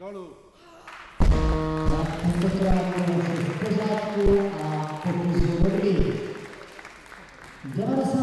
Dolů. v pořádku a pokus dobrý. 90